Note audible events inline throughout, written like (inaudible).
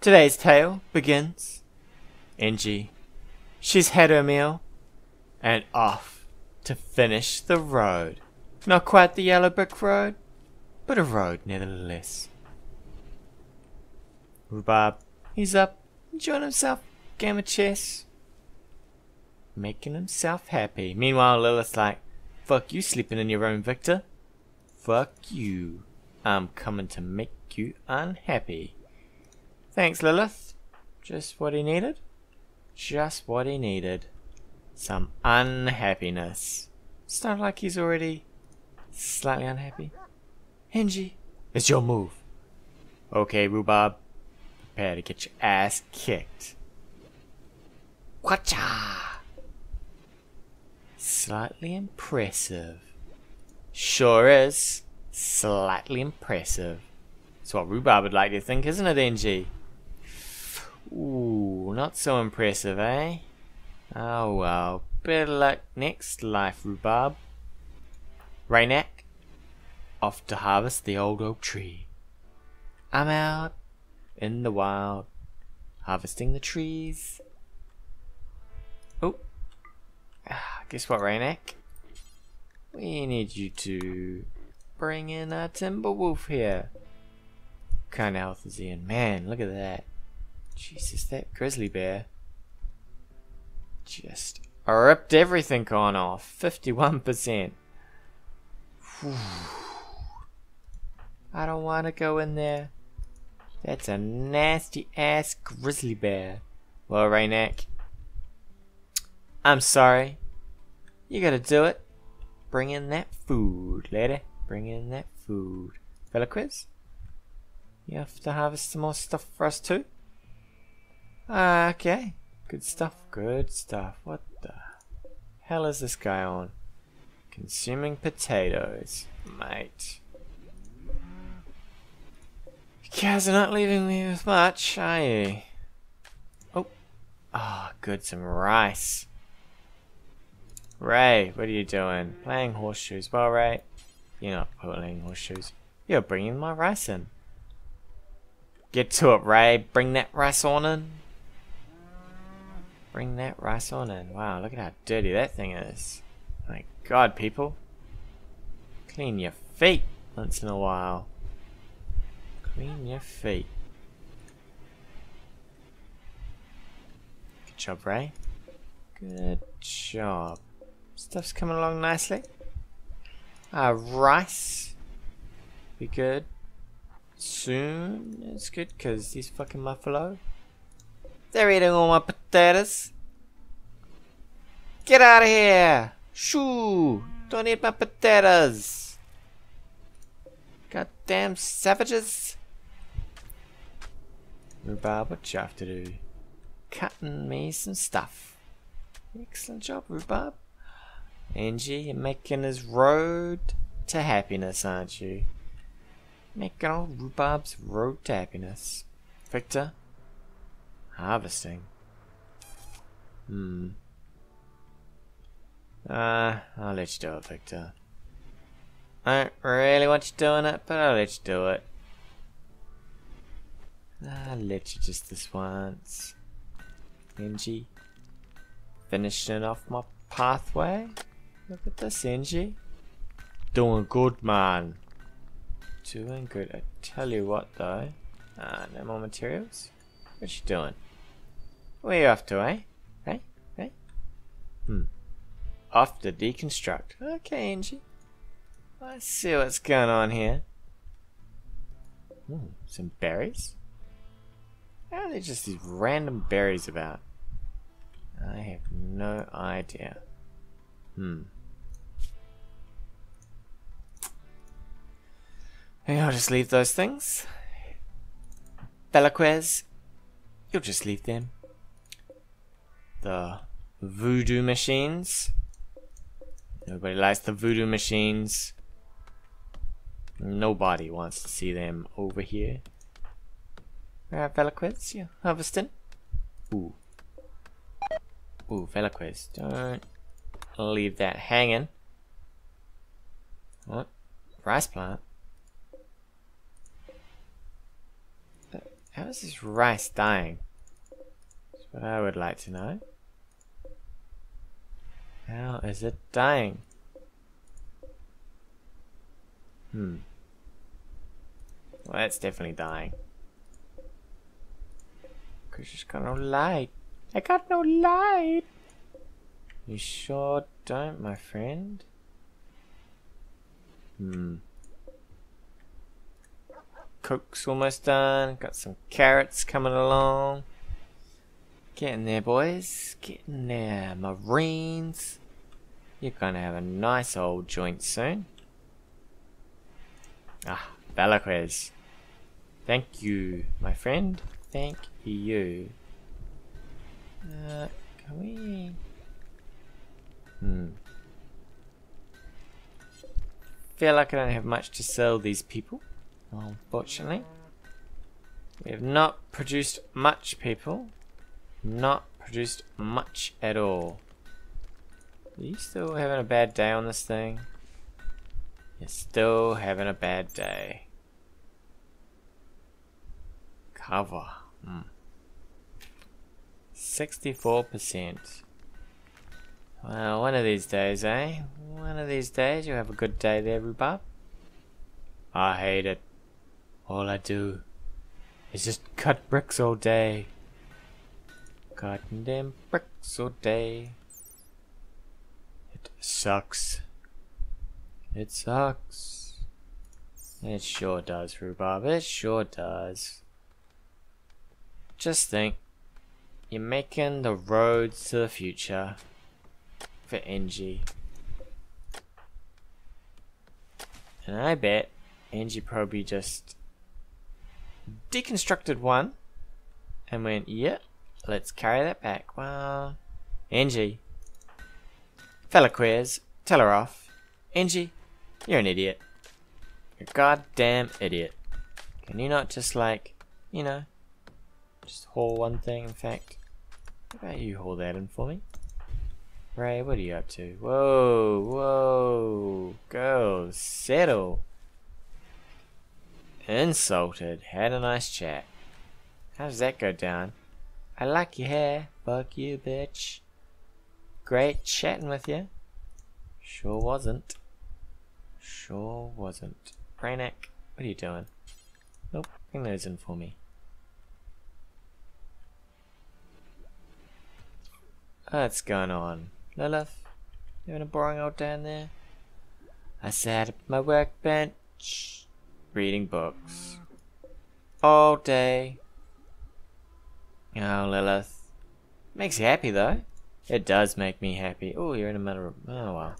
Today's tale begins. Angie, she's had her meal and off to finish the road. Not quite the yellow brick road, but a road nevertheless. Rhubarb, he's up, enjoying himself, game of chess, making himself happy. Meanwhile, Lilith's like, fuck you sleeping in your room, Victor. Fuck you. I'm coming to make you unhappy. Thanks, Lilith. Just what he needed. Just what he needed. Some unhappiness. It's not like he's already slightly unhappy. Henji, it's your move. Okay, Rhubarb. Prepare to get your ass kicked. Quacha! Slightly impressive. Sure is. Slightly impressive. That's what Rhubarb would like to think, isn't it, Angie? Ooh, not so impressive, eh? Oh well. Better luck next life, Rhubarb. Raynak, off to harvest the old oak tree. I'm out in the wild, harvesting the trees. Oh, ah, guess what, Raynak? We need you to bring in a timber wolf here. What kind of health is he in? Man, look at that. Jesus, that grizzly bear just ripped everything on off. 51%. I don't want to go in there. That's a nasty ass grizzly bear. Well, Raynak, I'm sorry. You gotta do it. Bring in that food, lady. Bring in that food. Velasquez? You have to harvest some more stuff for us too? Uh, okay. Good stuff, good stuff. What the hell is this guy on? Consuming potatoes, mate. You guys are not leaving me with much, are you? Oh, ah, oh, good, some rice. Ray, what are you doing? Playing horseshoes. Well, Ray, you're not playing horseshoes. You're bringing my rice in. Get to it, Ray. Bring that rice on in. Bring that rice on in. Wow, look at how dirty that thing is. My god, people. Clean your feet once in a while. Clean your feet. Good job, Ray. Good job. Stuff's coming along nicely. Uh, rice. Be good. Soon it's good because these fucking muffalo. They're eating all my potatoes. Get out of here! Shoo! Don't eat my potatoes! Goddamn savages! Rhubarb, what you have to do? Cutting me some stuff. Excellent job, Rhubarb. Angie, you're making his road to happiness, aren't you? Making old Rhubarb's road to happiness. Victor, Harvesting. Hmm. Uh, I'll let you do it, Victor. I don't really want you doing it, but I'll let you do it. I'll let you just this once. Angie. Finishing off my pathway. Look at this, Angie. Doing good, man. Doing good. I tell you what, though. Ah, uh, no more materials? What you doing? Where you off to, eh? Hey? Hey? Hmm. Off to deconstruct. Okay, Angie. Let's see what's going on here. Hmm. some berries? How are there just these random berries about? I have no idea. Hmm. Maybe I'll just leave those things. Velasquez, you'll just leave them the voodoo machines. Nobody likes the voodoo machines. Nobody wants to see them over here. Uh, Alright, Velasquez, you harvesting? Ooh. Ooh, Velasquez, don't leave that hanging. What? Rice plant? How is this rice dying? What I would like to know. How is it dying? Hmm. Well, that's definitely dying. Cause she's got no light. I got no light. You sure don't, my friend? Hmm. Coke's almost done. Got some carrots coming along. Getting there, boys. Getting there. Marines. You're gonna have a nice old joint soon. Ah, Velasquez. Thank you, my friend. Thank you. Uh, can we... Hmm. Feel like I don't have much to sell these people, unfortunately. We have not produced much, people. Not produced much at all. Are you still having a bad day on this thing? You're still having a bad day. Cover. Hmm. 64%. Well, one of these days, eh? One of these days you'll have a good day there, Rhubarb. I hate it. All I do is just cut bricks all day. Cutting them bricks all day. It sucks. It sucks. It sure does, Rhubarb. It sure does. Just think. You're making the roads to the future for Angie. And I bet Angie probably just deconstructed one and went, yeah, let's carry that back. Well, Angie. Fella Velasquez, tell her off. Angie, you're an idiot. You're a goddamn idiot. Can you not just like, you know, just haul one thing? In fact, how about you haul that in for me? Ray, what are you up to? Whoa, whoa, go, settle. Insulted, had a nice chat. How does that go down? I like your hair, fuck you, bitch. Great chatting with you. Sure wasn't. Sure wasn't. Raynak, what are you doing? Nope, bring those in for me. What's going on? Lilith, you having a boring old day in there? I sat at my workbench, reading books. All day. Oh, Lilith. Makes you happy, though. It does make me happy. Oh, you're in a matter of... Oh, well.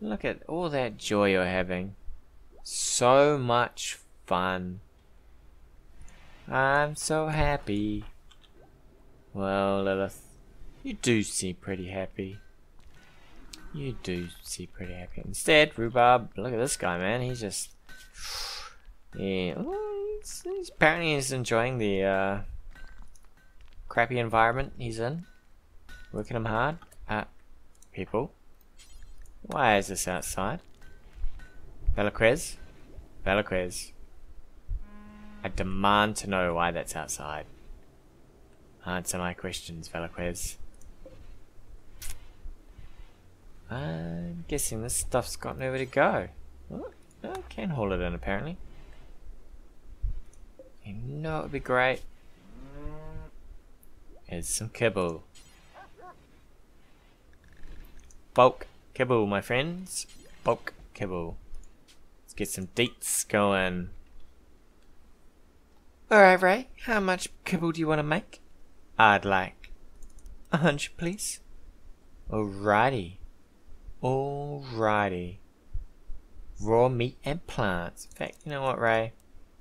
Look at all that joy you're having. So much fun. I'm so happy. Well, Lilith. You do seem pretty happy. You do seem pretty happy. Instead, Rhubarb, look at this guy, man. He's just... (sighs) Yeah, he's apparently he's enjoying the uh, crappy environment he's in. Working him hard. Uh, people. Why is this outside? Velasquez? Velasquez. I demand to know why that's outside. Answer my questions, Velasquez. I'm guessing this stuff's got nowhere to go. Well, I can haul it in apparently. You know it would be great. Here's some kibble. Bulk kibble, my friends. Bulk kibble. Let's get some deets going. Alright, Ray. How much kibble do you want to make? I'd like a hundred, please. Alrighty. Alrighty. Raw meat and plants. In fact, you know what, Ray?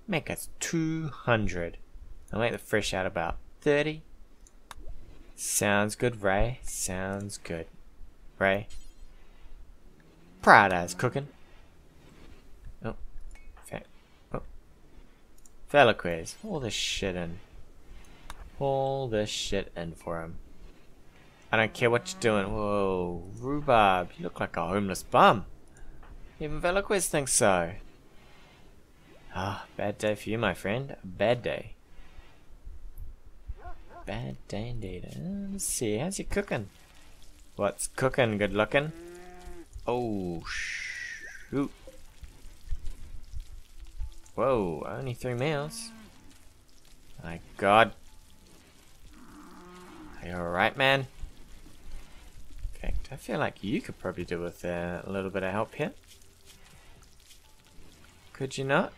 Make us 200. I'll make the fresh out about 30. Sounds good, Ray. Sounds good. Ray. Proud as cooking. Oh. Fact. Oh. Velasquez. All this shit in. All this shit in for him. I don't care what you're doing. Whoa, Rhubarb, you look like a homeless bum. Even Velasquez thinks so. Ah, bad day for you, my friend. Bad day. Bad day indeed. Uh, let's see, how's your cooking? What's cooking? Good looking? Oh, shoot. Whoa, only three meals. My god. Are you alright, man? I feel like you could probably do with uh, a little bit of help here. Could you not?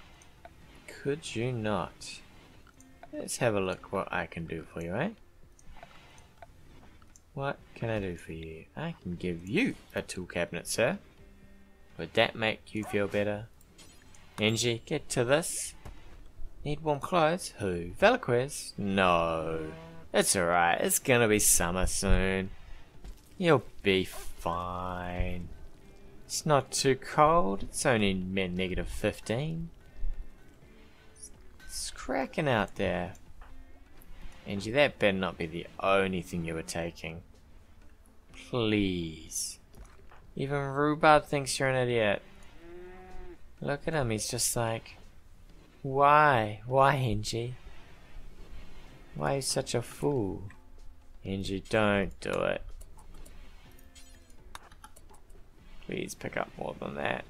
Could you not? Let's have a look what I can do for you, eh? What can I do for you? I can give you a tool cabinet, sir. Would that make you feel better? Angie, get to this. Need warm clothes? Who? Velasquez? No. It's alright, it's gonna be summer soon. You'll be fine. It's not too cold, it's only negative 15. It's cracking out there. Angie, that better not be the only thing you were taking. Please. Even Rhubarb thinks you're an idiot. Look at him, he's just like, why? Why, Angie? Why are you such a fool? Angie, don't do it. Please pick up more than that.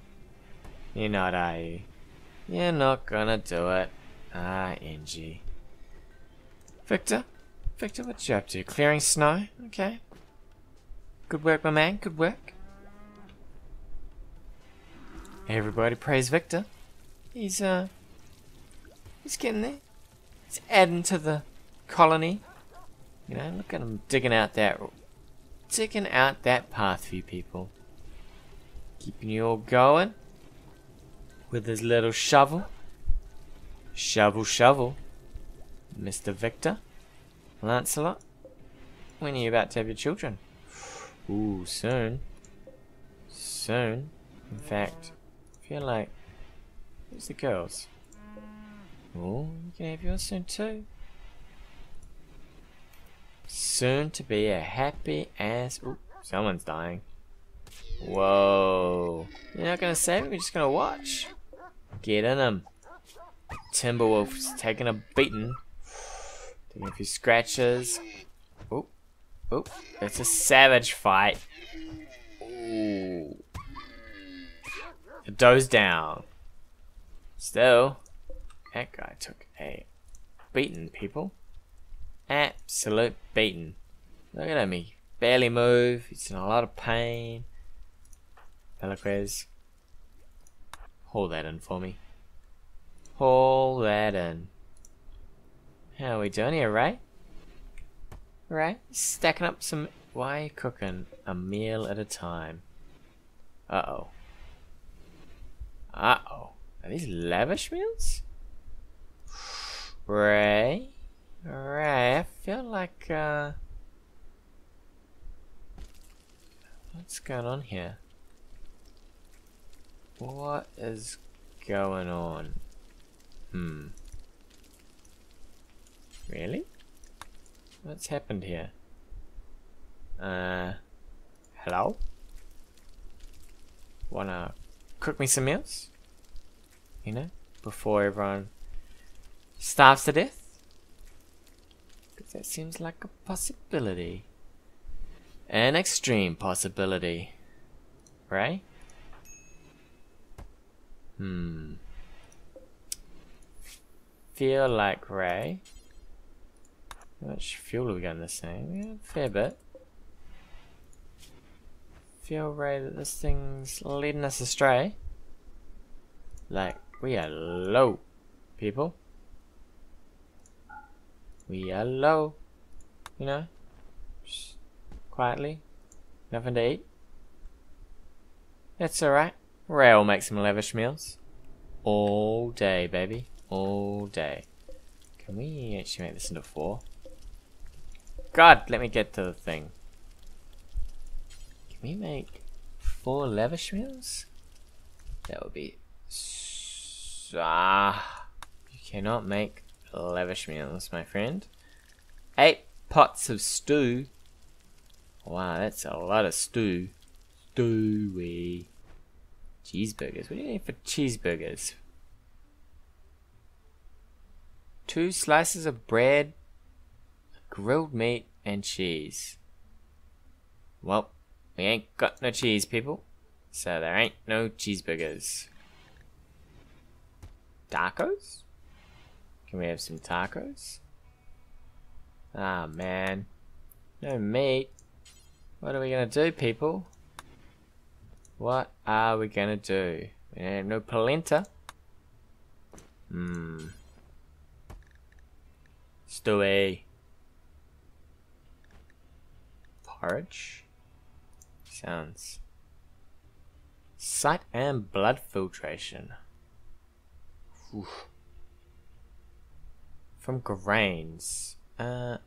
You're not, are you? You're not gonna do it. Ah, Angie. Victor? Victor, what you up to? Clearing snow? Okay. Good work, my man. Good work. Everybody praise Victor. He's, uh... He's getting there. He's adding to the colony. You know, look at him digging out that... Digging out that path for you people. Keeping you all going. With his little shovel. Shovel, shovel. Mr. Victor. Lancelot. When are you about to have your children? Ooh, soon. Soon. In fact, I feel like... Where's the girls? Oh, you can have yours soon too. Soon to be a happy ass... Ooh, someone's dying. Whoa. You're not gonna save him, you're just gonna watch. Get in him. Timberwolf's taking a beating. Taking a few scratches. Oh, oh, it's a savage fight. Ooh. It does down. Still, that guy took a beating, people. Absolute beating. Look at him, he barely move. He's in a lot of pain. Velasquez, hold that in for me. Hold that in. How are we doing here, right? Right? Stacking up some... Why cooking a meal at a time? Uh-oh. Uh-oh. Are these lavish meals? Ray? Ray, I feel like, uh... What's going on here? What is going on? Hmm. Really? What's happened here? Uh, hello? Wanna cook me some meals? You know, before everyone starves to death? Because that seems like a possibility. An extreme possibility. Right? Hmm. Feel like Ray. How much fuel are we got in this thing? Yeah, fair bit. Feel Ray that this thing's leading us astray. Like, we are low, people. We are low. You know? Just quietly. Nothing to eat. That's alright. Ray will make some lavish meals. All day, baby. All day. Can we actually make this into four? God, let me get to the thing. Can we make four lavish meals? That would be... Ah, you cannot make lavish meals, my friend. Eight pots of stew. Wow, that's a lot of stew. Stewy. Cheeseburgers. What do you need for cheeseburgers? Two slices of bread, grilled meat, and cheese. Well, we ain't got no cheese, people. So there ain't no cheeseburgers. Tacos? Can we have some tacos? Ah, man. No meat. What are we gonna do, people? What are we gonna do? We have no polenta. Hmm. Stewie. Porridge? Sounds. Sight and blood filtration. Oof. From grains. Uh.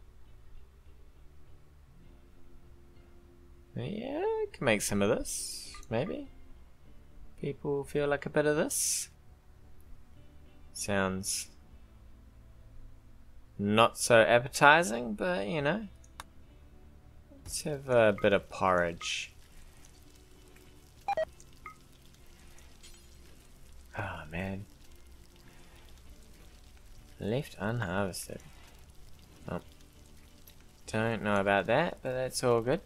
Yeah, I can make some of this. Maybe. People feel like a bit of this. Sounds not so appetizing, but you know. Let's have a bit of porridge. Oh, man. Left unharvested. Oh. Don't know about that, but that's all good.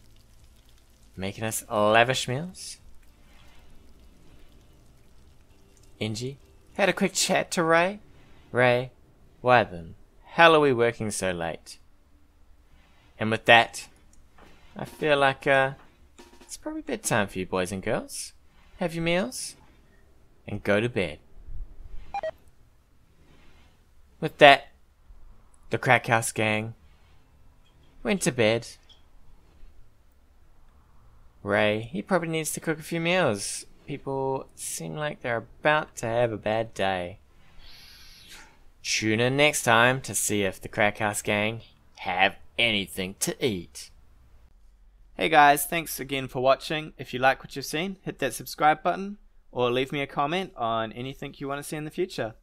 Making us lavish meals. Angie, had a quick chat to Ray. Ray, why then, hell are we working so late? And with that, I feel like uh, it's probably bedtime for you boys and girls. Have your meals and go to bed. With that, the Crack House gang went to bed. Ray, he probably needs to cook a few meals people seem like they're about to have a bad day. Tune in next time to see if the Crack House Gang have anything to eat. Hey guys, thanks again for watching. If you like what you've seen, hit that subscribe button or leave me a comment on anything you want to see in the future.